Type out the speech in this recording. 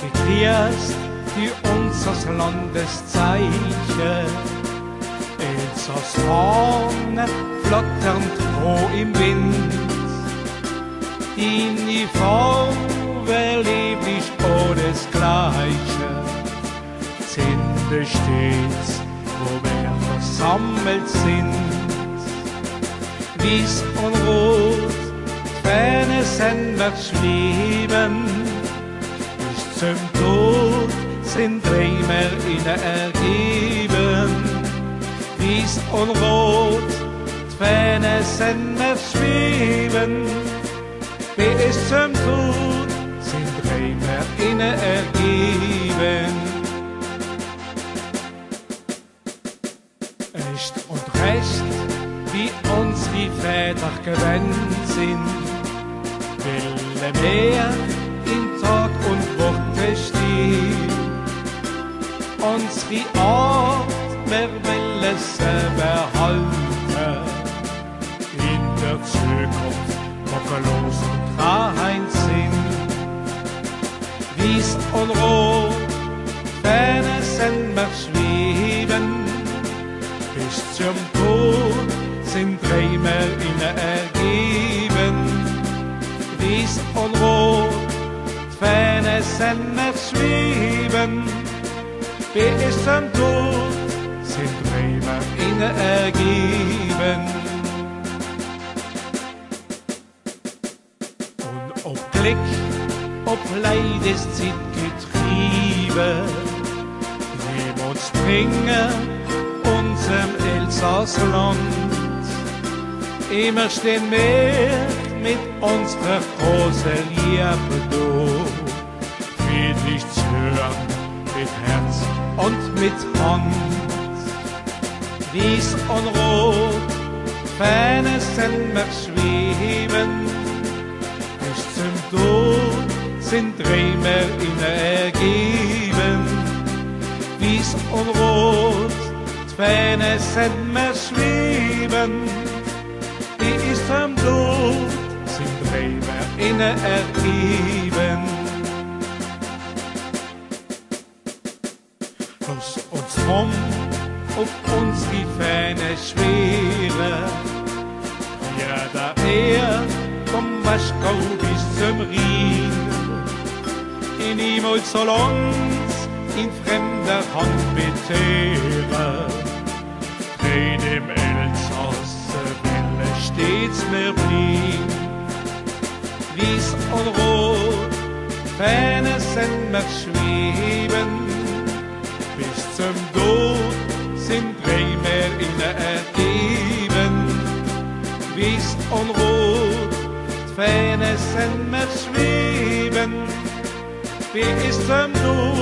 Die Christ, die unseres Landes Zeichen, Elsass Fahne flatternd froh im Wind, in Farbe lieblich ohnesgleiche, Zinde stets, wo wir versammelt sind, Wies und Rot, Fähne Sender schweben, zum Tod sind Träume in ergeben. Wies und Rot, Fähne Sender schweben, bis zum Tod sind Träume in ergeben. Echt und Recht, wie uns die Väter gewöhnt sind, will mehr in Tat und Stehen. Unsere Art, wer will es behalten? In der Zukunft makellos und rein sind. Wies und Rot, Fähne sind wir schweben, bis zum Tod sind Träume in ergeben. Wies und Fähne sind wir schweben, bis zum Tod sind Träume in ergeben. Und ob Glück, ob Leid ist Zeit getrieben, nehm uns bringen unserem Elsassland. Immer stehen wir mit unserer großen Liebe da, friedlich zu hören, mit Herz und mit Hand. Wies und Rot, Fähne sind wir schweben, bis zum Tod sind Träume in ergeben. Wies und Rot, Fähne sind wir schweben, bis zum Tod sind Träume in ergeben. Lass uns rum, ob uns die Fähne schwere. Ja, da er vom Waschkau bis zum Rhin. In niemals soll uns in fremder Hand betehren. Dreh dem Elsass Welle stets mehr blieb. Wies und Rot, Fähne sind mehr schweben Wies und Rot, Fähne sind mehr schweben, bis zum Tod